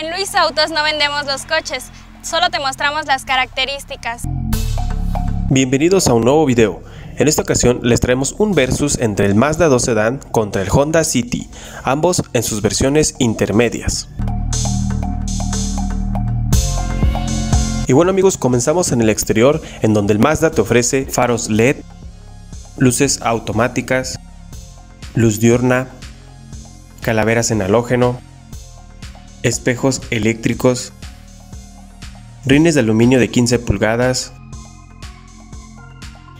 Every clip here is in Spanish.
En Luis Autos no vendemos los coches, solo te mostramos las características. Bienvenidos a un nuevo video. En esta ocasión les traemos un versus entre el Mazda 2 Sedan contra el Honda City, ambos en sus versiones intermedias. Y bueno amigos, comenzamos en el exterior en donde el Mazda te ofrece faros LED, luces automáticas, luz diurna, calaveras en halógeno, espejos eléctricos, rines de aluminio de 15 pulgadas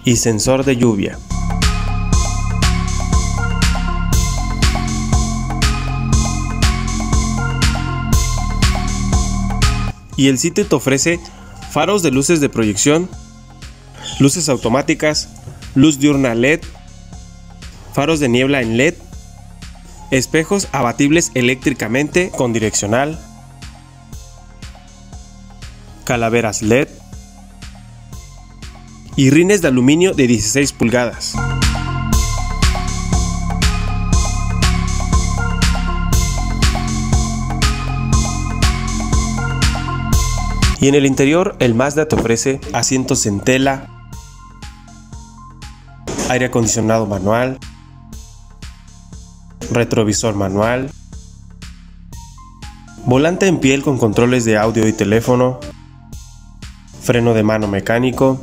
y sensor de lluvia. Y el sitio te ofrece faros de luces de proyección, luces automáticas, luz diurna LED, faros de niebla en LED espejos abatibles eléctricamente con direccional, calaveras LED y rines de aluminio de 16 pulgadas. Y en el interior el Mazda te ofrece asientos en tela, aire acondicionado manual, retrovisor manual, volante en piel con controles de audio y teléfono, freno de mano mecánico,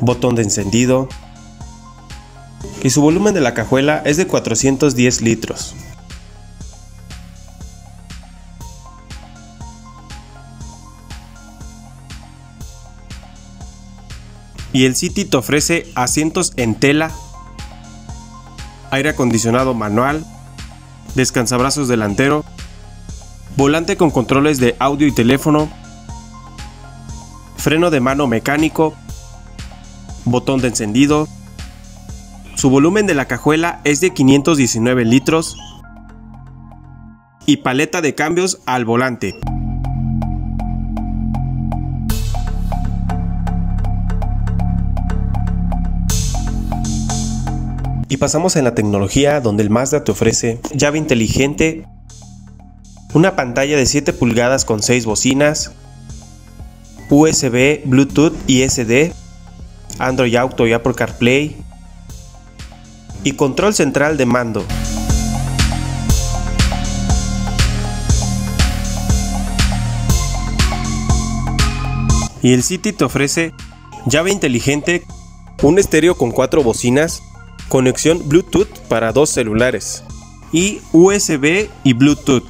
botón de encendido y su volumen de la cajuela es de 410 litros. Y el City te ofrece asientos en tela aire acondicionado manual, descansabrazos delantero, volante con controles de audio y teléfono, freno de mano mecánico, botón de encendido. Su volumen de la cajuela es de 519 litros y paleta de cambios al volante. Y pasamos en la tecnología donde el Mazda te ofrece llave inteligente, una pantalla de 7 pulgadas con 6 bocinas, USB, Bluetooth y SD, Android Auto y Apple CarPlay y control central de mando. Y el City te ofrece llave inteligente, un estéreo con 4 bocinas, conexión Bluetooth para dos celulares y USB y Bluetooth.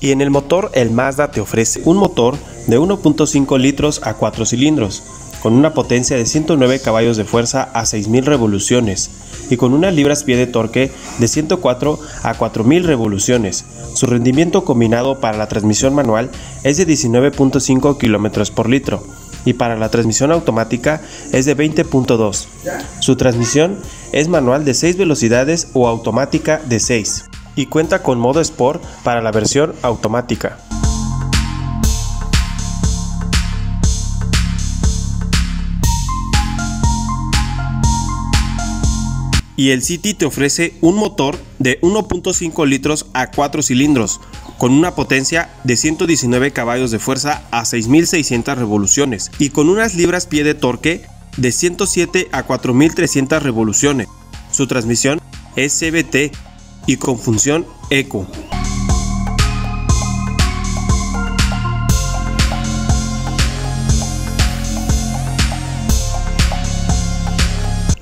Y en el motor el Mazda te ofrece un motor de 1.5 litros a 4 cilindros, con una potencia de 109 caballos de fuerza a 6.000 revoluciones y con unas libras-pie de torque de 104 a 4.000 revoluciones. Su rendimiento combinado para la transmisión manual es de 19.5 km por litro y para la transmisión automática es de 20.2. Su transmisión es manual de 6 velocidades o automática de 6 y cuenta con modo Sport para la versión automática. Y el City te ofrece un motor de 1.5 litros a 4 cilindros con una potencia de 119 caballos de fuerza a 6600 revoluciones y con unas libras pie de torque de 107 a 4300 revoluciones. Su transmisión es CBT y con función ECO.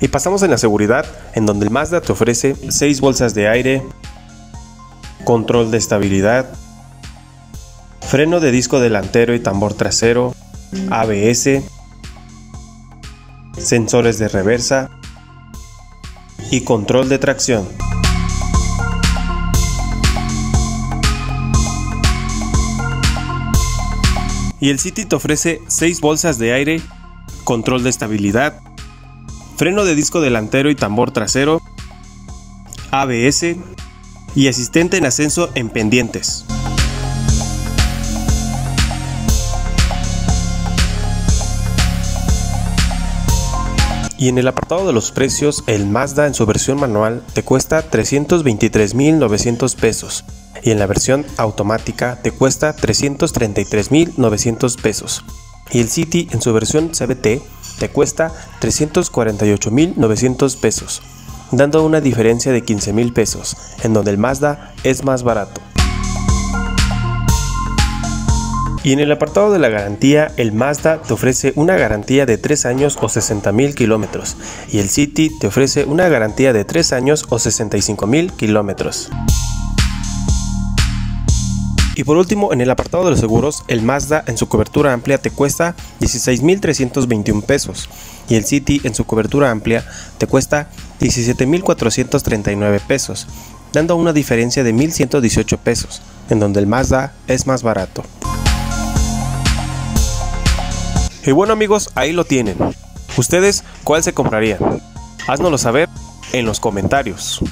Y pasamos en la seguridad, en donde el Mazda te ofrece 6 bolsas de aire, control de estabilidad, freno de disco delantero y tambor trasero, ABS, sensores de reversa y control de tracción. Y el City te ofrece 6 bolsas de aire, control de estabilidad, freno de disco delantero y tambor trasero, ABS y asistente en ascenso en pendientes. Y en el apartado de los precios, el Mazda en su versión manual te cuesta 323.900 pesos y en la versión automática te cuesta 333.900 pesos. Y el City en su versión CBT te cuesta 348.900 pesos, dando una diferencia de 15.000 pesos, en donde el Mazda es más barato. Y en el apartado de la garantía, el Mazda te ofrece una garantía de 3 años o 60.000 kilómetros y el City te ofrece una garantía de 3 años o 65.000 kilómetros. Y por último, en el apartado de los seguros, el Mazda en su cobertura amplia te cuesta 16.321 pesos y el City en su cobertura amplia te cuesta 17.439 pesos, dando una diferencia de 1.118 pesos, en donde el Mazda es más barato. Y bueno amigos, ahí lo tienen. ¿Ustedes cuál se comprarían? Haznoslo saber en los comentarios.